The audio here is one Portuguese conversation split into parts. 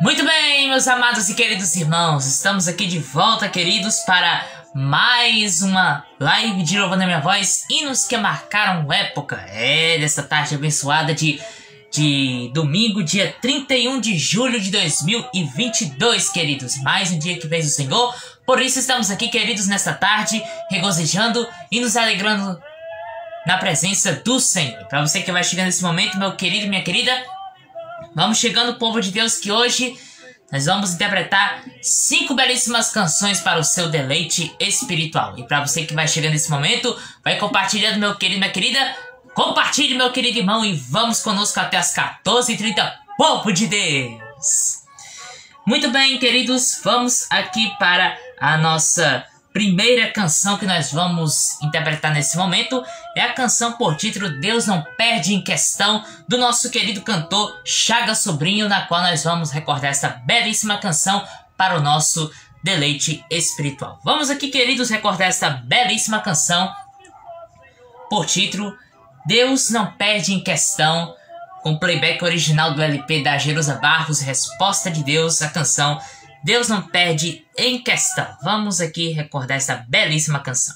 Muito bem, meus amados e queridos irmãos, estamos aqui de volta, queridos, para mais uma live de Louvando a Minha Voz, hinos que marcaram época. É, dessa tarde abençoada de, de domingo, dia 31 de julho de 2022, queridos. Mais um dia que fez o Senhor, por isso estamos aqui, queridos, nesta tarde, regozijando e nos alegrando na presença do Senhor. Para você que vai chegando nesse momento, meu querido minha querida, vamos chegando, povo de Deus, que hoje nós vamos interpretar cinco belíssimas canções para o seu deleite espiritual. E para você que vai chegando nesse momento, vai compartilhando, meu querido, minha querida. Compartilhe, meu querido irmão, e vamos conosco até as 14h30, povo de Deus! Muito bem, queridos, vamos aqui para a nossa primeira canção que nós vamos interpretar nesse momento é a canção por título Deus Não Perde em Questão, do nosso querido cantor Chaga Sobrinho, na qual nós vamos recordar essa belíssima canção para o nosso deleite espiritual. Vamos aqui, queridos, recordar essa belíssima canção por título Deus Não Perde em Questão, com playback original do LP da Jerusa Barros, Resposta de Deus, a canção Deus não perde em questão. Vamos aqui recordar essa belíssima canção.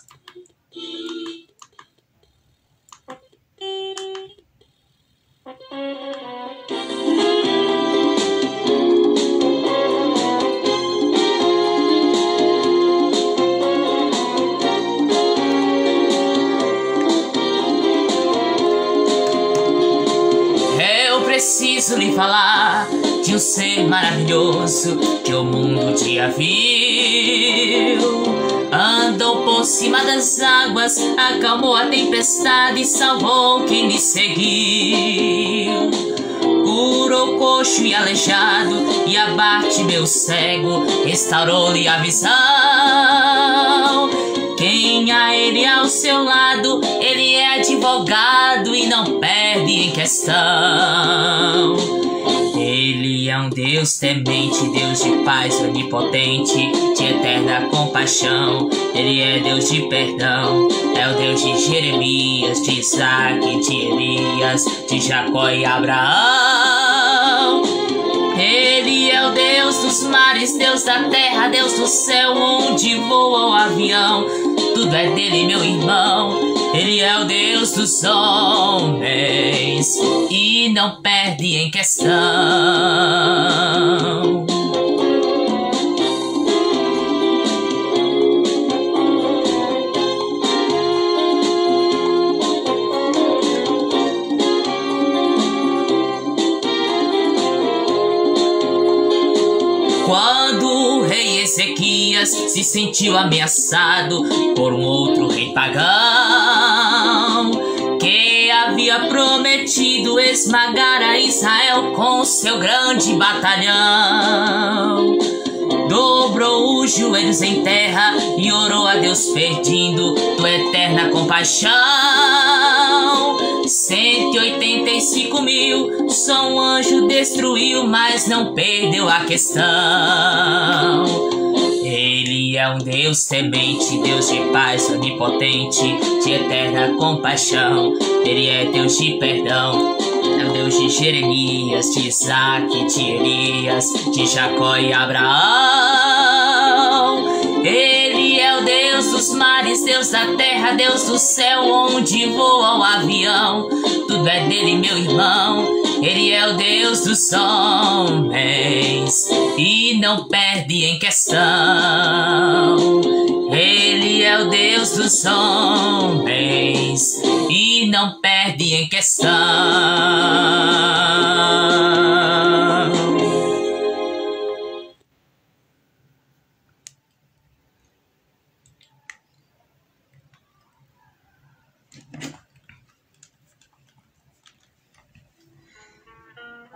Preciso lhe falar de um ser maravilhoso que o mundo já viu. Andou por cima das águas, acalmou a tempestade e salvou quem lhe seguiu. Curou coxo e aleijado e abate meu cego, restaurou-lhe a visão. Quem a ele ao seu lado, ele é advogado e não perde em questão. Ele é um Deus temente, Deus de paz onipotente, de eterna compaixão. Ele é Deus de perdão, é o Deus de Jeremias, de Isaac, de Elias, de Jacó e Abraão. Ele é o Deus dos mares, Deus da terra, Deus do céu, onde voa o avião. Tudo é dele, meu irmão. Ele é o Deus dos homens e não perde em questão. Se sentiu ameaçado por um outro rei pagão que havia prometido esmagar a Israel com seu grande batalhão. Dobrou os joelhos em terra e orou a Deus pedindo tua eterna compaixão. 185 mil, só um anjo destruiu, mas não perdeu a questão. Ele é um Deus temente, Deus de paz onipotente, de eterna compaixão. Ele é Deus de perdão, é o Deus de Jeremias, de Isaac, de Elias, de Jacó e Abraão. Ele o Deus dos mares, Deus da terra, Deus do céu, onde voa o avião. Tudo é dele, meu irmão. Ele é o Deus dos homens e não perde em questão. Ele é o Deus dos homens e não perde em questão.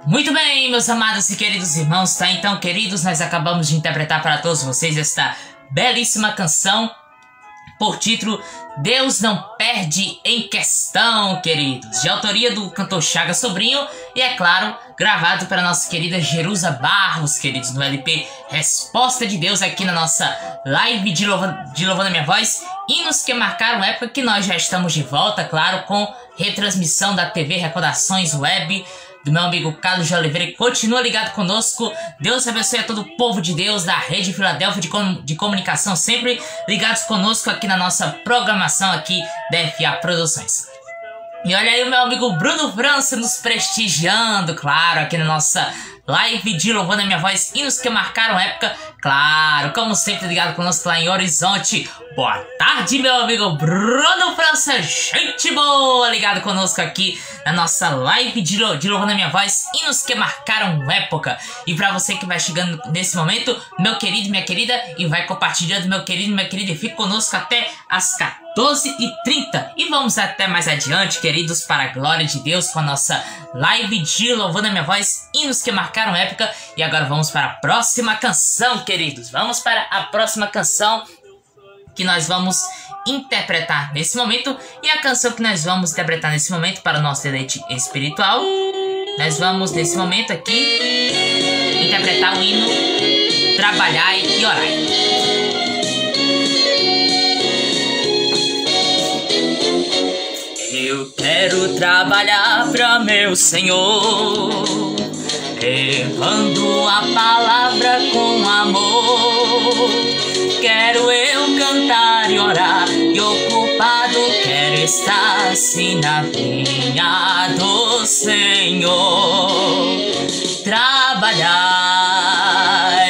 Muito bem, meus amados e queridos irmãos, tá? Então, queridos, nós acabamos de interpretar para todos vocês esta belíssima canção por título Deus não perde em questão, queridos. De autoria do cantor Chaga Sobrinho e, é claro, gravado para nossa querida Jerusa Barros, queridos, no LP Resposta de Deus aqui na nossa live de de Louvando a Minha Voz. Hinos que marcaram época que nós já estamos de volta, claro, com retransmissão da TV Recordações Web do meu amigo Carlos de Oliveira. Continua ligado conosco. Deus abençoe a todo o povo de Deus da Rede Filadélfia de, com, de Comunicação, sempre ligados conosco aqui na nossa programação aqui da FA Produções. E olha aí o meu amigo Bruno França nos prestigiando, claro, aqui na nossa live de Louvando a Minha Voz, hinos que marcaram época, claro, como sempre ligado conosco lá em Horizonte. Boa tarde, meu amigo Bruno França, gente boa, ligado conosco aqui na nossa live de, de Louvando a Minha Voz, hinos que marcaram época. E para você que vai chegando nesse momento, meu querido, minha querida, e vai compartilhando, meu querido, minha querida, e fique conosco até as 14 e 30 E vamos até mais adiante, queridos, para a glória de Deus, com a nossa live de Louvando a Minha Voz, hinos que marcaram época. E agora vamos para a próxima canção, queridos. Vamos para a próxima canção que nós vamos interpretar nesse momento. E a canção que nós vamos interpretar nesse momento para o nosso deleite espiritual. Nós vamos nesse momento aqui interpretar o hino Trabalhai e Orai. Eu quero trabalhar para meu Senhor levando a palavra com amor. Quero eu cantar e orar, e ocupado quero estar assim na vinha do Senhor. Trabalhar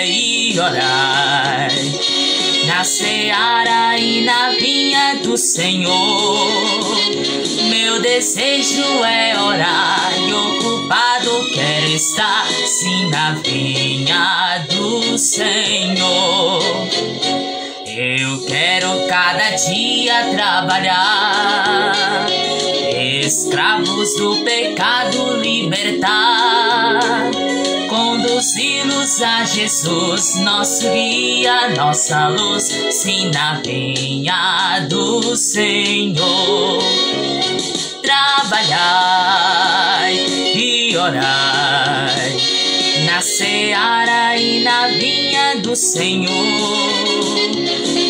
e orar na seara e na vinha do Senhor. Meu desejo é orar e ocupado quero estar sim na vinha do Senhor. Eu quero cada dia trabalhar, escravos do pecado libertar conduzi-los a Jesus, nosso guia, nossa luz, sim na vinha do Senhor. Trabalhai e orai do Senhor.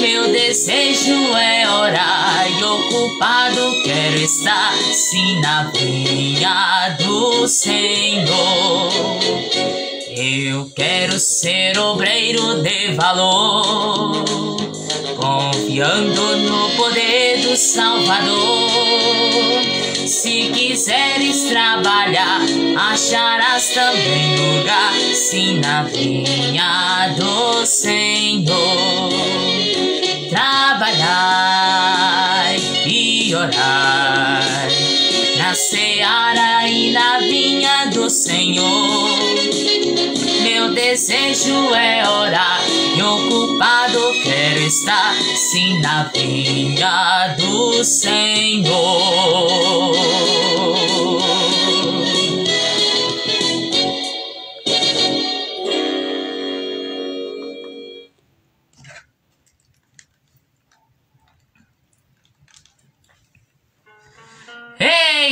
Meu desejo é orar e ocupado quero estar, sim na vinha do Senhor. Eu quero ser obreiro de valor, confiando no poder do Salvador. Se quiseres trabalhar, acharás também lugar, sim, na vinha do Senhor. Trabalhai e orai. Na seara e na vinha do Senhor meu desejo é orar e ocupado quero estar, sim, na vinha do Senhor.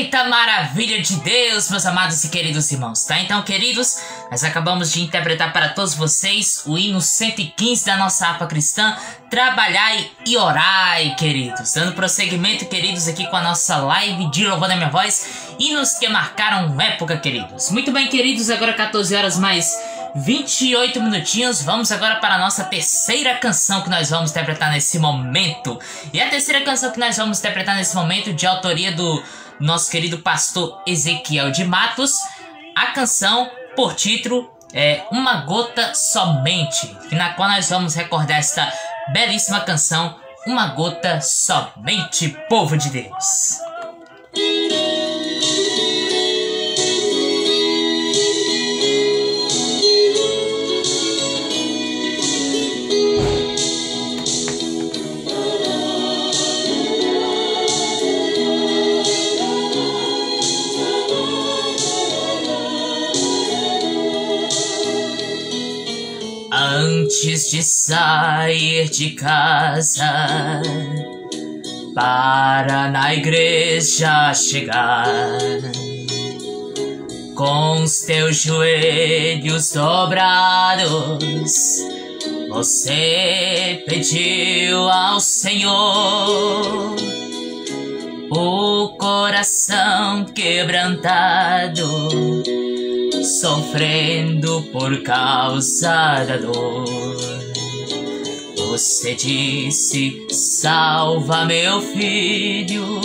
Eita maravilha de Deus, meus amados e queridos irmãos, tá? Então, queridos, nós acabamos de interpretar para todos vocês o hino 115 da nossa harpa cristã, Trabalhai e Orai, queridos. Dando prosseguimento, queridos, aqui com a nossa live de Louvando a Minha Voz, hinos que marcaram época, queridos. Muito bem, queridos, agora 14 horas mais 28 minutinhos, vamos agora para a nossa terceira canção que nós vamos interpretar nesse momento. E a terceira canção que nós vamos interpretar nesse momento, de autoria do nosso querido pastor Ezequiel de Matos, a canção por título é Uma Gota Somente, na qual nós vamos recordar esta belíssima canção Uma Gota Somente, povo de Deus. De sair de casa, para na igreja chegar. Com os teus joelhos dobrados, você pediu ao Senhor o coração quebrantado, sofrendo por causa da dor. Você disse: Salva meu filho,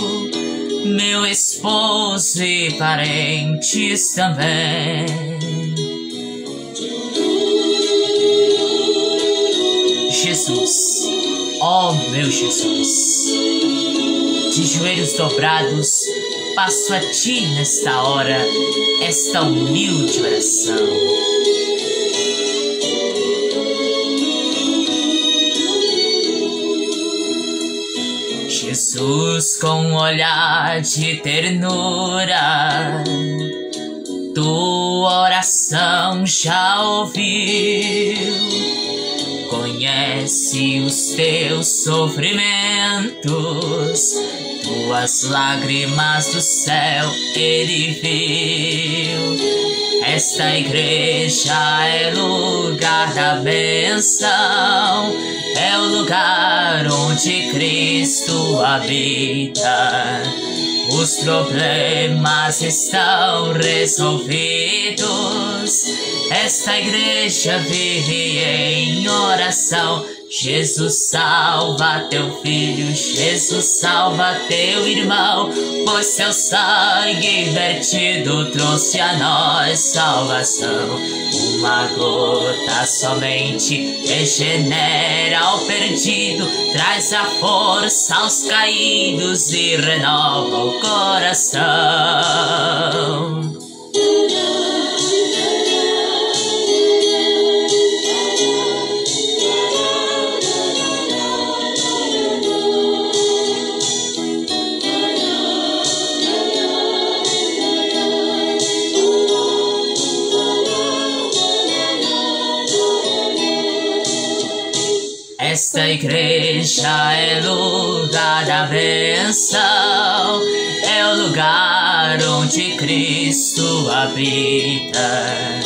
meu esposo e parentes também. Jesus, ó oh meu Jesus, de joelhos dobrados, passo a ti nesta hora esta humilde oração. Jesus com olhar de ternura, tua oração já ouviu, conhece os teus sofrimentos, tuas lágrimas do céu ele viu. Esta igreja é lugar da benção é o lugar onde Cristo habita. Os problemas estão resolvidos. Esta igreja vive em oração Jesus salva teu filho, Jesus salva teu irmão, pois seu sangue vertido trouxe a nós salvação. Uma gota somente regenera o perdido, traz a força aos caídos e renova o coração. Esta igreja é lugar da benção, é o lugar onde Cristo habita.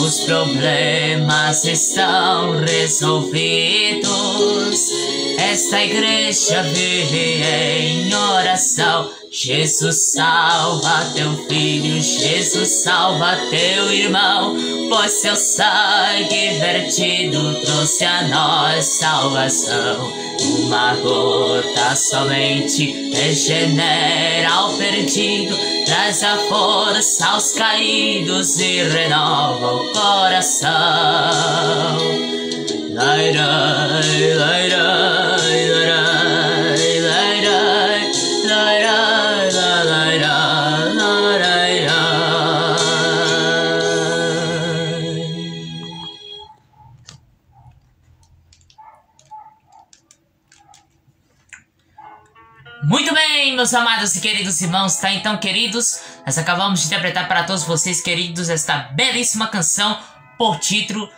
Os problemas estão resolvidos. Esta igreja vive em oração. Jesus salva teu filho, Jesus salva teu irmão, pois seu sangue vertido trouxe a nós salvação. Uma gota somente regenera o perdido, traz a força aos caídos e renova o coração. Lairai, lairai, lairai, lairai, meus amados e queridos irmãos, tá? Então, queridos, nós acabamos de interpretar para todos vocês, queridos, esta belíssima canção por título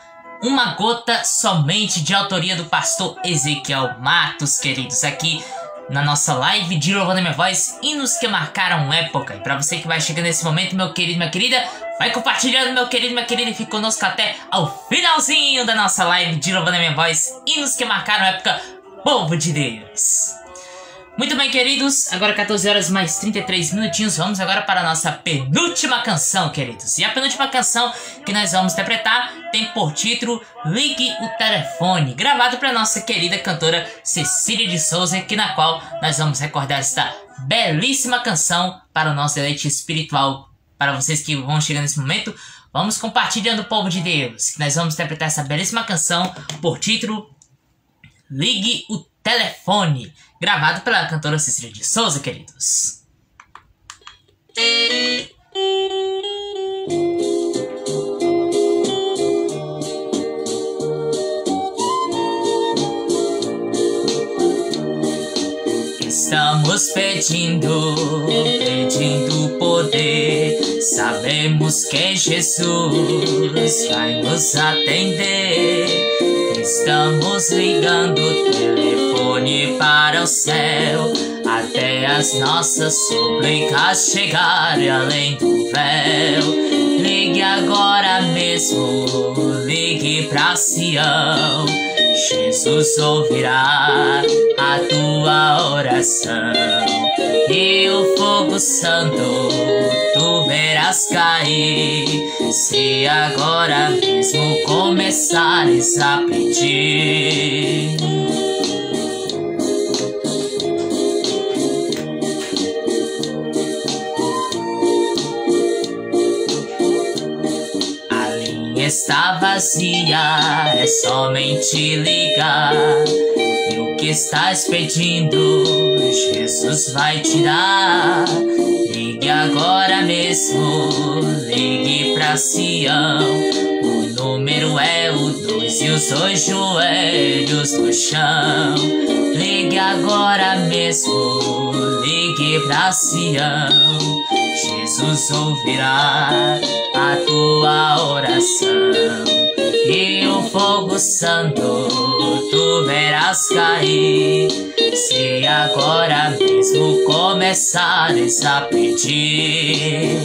Uma Gota Somente, de autoria do pastor Ezequiel Matos, queridos, aqui na nossa live de Louvando a Minha Voz, hinos que marcaram época. E para você que vai chegando nesse momento, meu querido, minha querida, vai compartilhando, meu querido, minha querida, e fique conosco até ao finalzinho da nossa live de Louvando a Minha Voz, hinos que marcaram época, povo de Deus. Muito bem, queridos, agora 14 horas mais 33 minutinhos, vamos agora para a nossa penúltima canção, queridos. E a penúltima canção que nós vamos interpretar tem por título Ligue o Telefone, gravado para nossa querida cantora Cecília de Souza, que na qual nós vamos recordar esta belíssima canção para o nosso deleite espiritual. Para vocês que vão chegando nesse momento, vamos compartilhando o povo de Deus, que nós vamos interpretar essa belíssima canção por título Ligue o Telefone, gravado pela cantora Cecília de Souza, queridos. Estamos pedindo, pedindo poder. Sabemos que Jesus vai nos atender. Estamos ligando o telefone para o céu até as nossas súplicas chegarem além do véu. Ligue agora mesmo, ligue pra Sião. Jesus ouvirá a tua oração e o fogo santo tu verás cair se agora mesmo começares a pedir. Está vazia, é somente ligar. E o que estás pedindo, Jesus vai te dar. Ligue agora mesmo, ligue pra Sião. Número é o dois e os dois joelhos no chão. Ligue agora mesmo, ligue pra Sião. Jesus ouvirá a tua oração e o fogo santo tu verás cair se agora mesmo começares a pedir.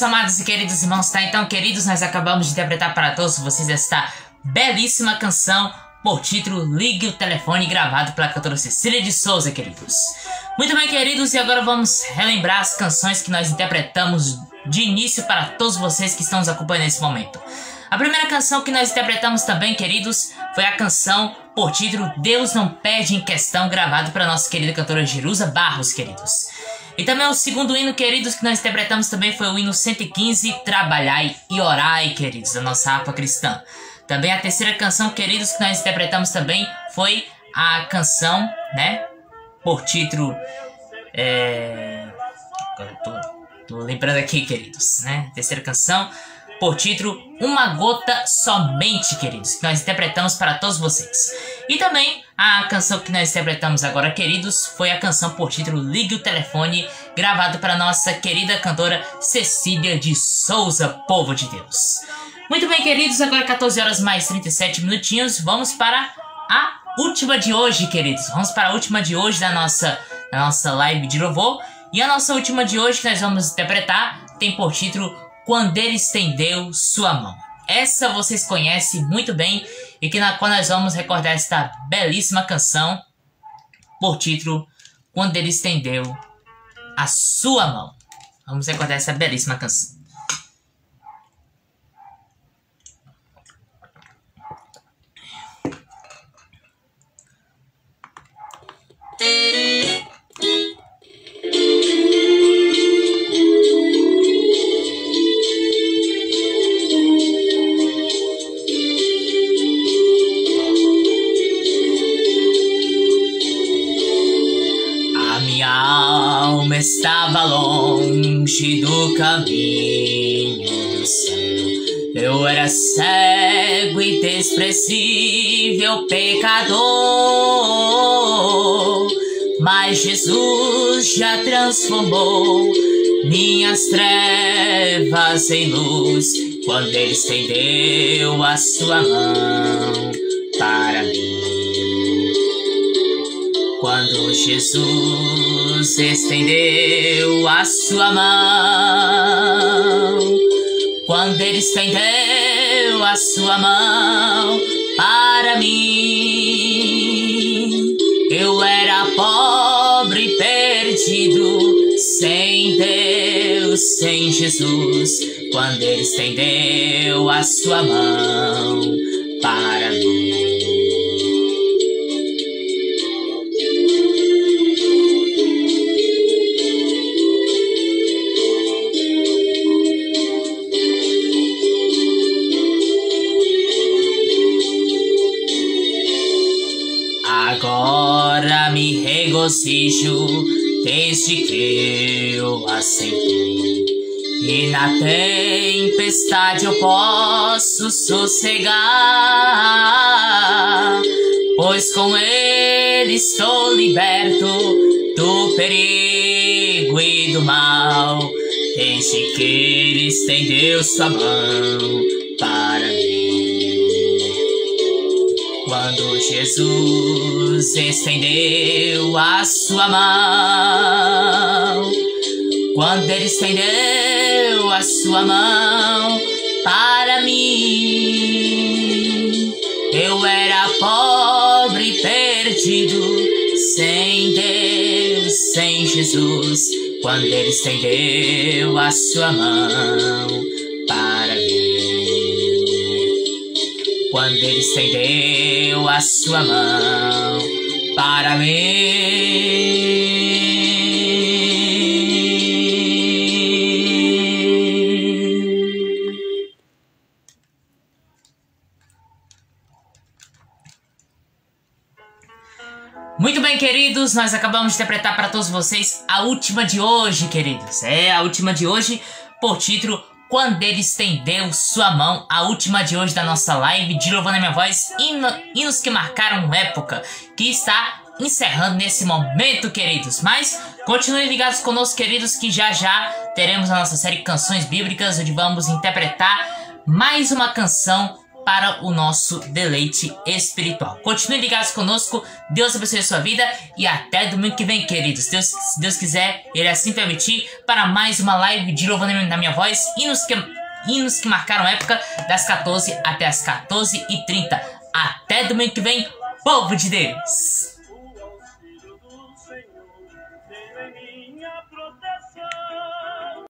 Meus amados e queridos irmãos, tá? Então, queridos, nós acabamos de interpretar para todos vocês esta belíssima canção por título Ligue o Telefone, gravado pela cantora Cecília de Souza, queridos. Muito bem, queridos, e agora vamos relembrar as canções que nós interpretamos de início para todos vocês que estão nos acompanhando nesse momento. A primeira canção que nós interpretamos também, queridos, foi a canção por título Deus Não Pede em Questão, gravado pela nossa querida cantora Jerusa Barros, queridos. E também o segundo hino, queridos, que nós interpretamos também foi o hino 115, Trabalhai e Orai, queridos, da nossa harpa cristã. Também a terceira canção, queridos, que nós interpretamos também foi a canção, né, por título... É... Agora tô, tô lembrando aqui, queridos, né, terceira canção por título Uma Gota Somente, queridos, que nós interpretamos para todos vocês. E também a canção que nós interpretamos agora, queridos, foi a canção por título Ligue o Telefone, gravado para nossa querida cantora Cecília de Souza, Povo de Deus. Muito bem, queridos, agora 14 horas mais 37 minutinhos, vamos para a última de hoje, queridos. Vamos para a última de hoje da nossa, da nossa live de louvor. E a nossa última de hoje que nós vamos interpretar tem por título quando ele estendeu sua mão. Essa vocês conhecem muito bem e que na qual nós vamos recordar esta belíssima canção por título Quando ele estendeu a sua mão. Vamos recordar essa belíssima canção. Estava longe do caminho do céu. Eu era cego e desprezível pecador, mas Jesus já transformou minhas trevas em luz quando Ele estendeu a sua mão para mim. Quando Jesus estendeu a sua mão, quando ele estendeu a sua mão para mim, eu era pobre e perdido, sem Deus, sem Jesus, quando ele estendeu a sua mão para mim. Regozijo desde que eu aceitei E na tempestade eu posso sossegar, pois com Ele estou liberto do perigo e do mal. Desde que Ele estendeu sua mão Quando Jesus estendeu a sua mão, quando Ele estendeu a sua mão para mim, eu era pobre e perdido, sem Deus, sem Jesus. Quando Ele estendeu a sua mão para mim, quando Ele estendeu a sua mão para mim. Muito bem, queridos, nós acabamos de interpretar para todos vocês a última de hoje, queridos. É, a última de hoje, por título Quando Ele Estendeu Sua Mão, a última de hoje da nossa live de Louvando a Minha Voz, hinos que marcaram época, que está encerrando nesse momento, queridos. Mas continuem ligados conosco, queridos, que já já teremos a nossa série Canções Bíblicas, onde vamos interpretar mais uma canção para o nosso deleite espiritual. Continue ligados conosco, Deus abençoe a sua vida e até domingo que vem, queridos. Deus, se Deus quiser, Ele assim permitir, para mais uma live de louvando na minha voz, hinos que, hinos que marcaram a época das 14 até as 14h30. Até domingo que vem, povo de Deus!